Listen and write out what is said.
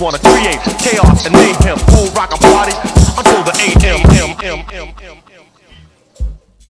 wanna create chaos and mayhem. Full rock party bodies until the AM.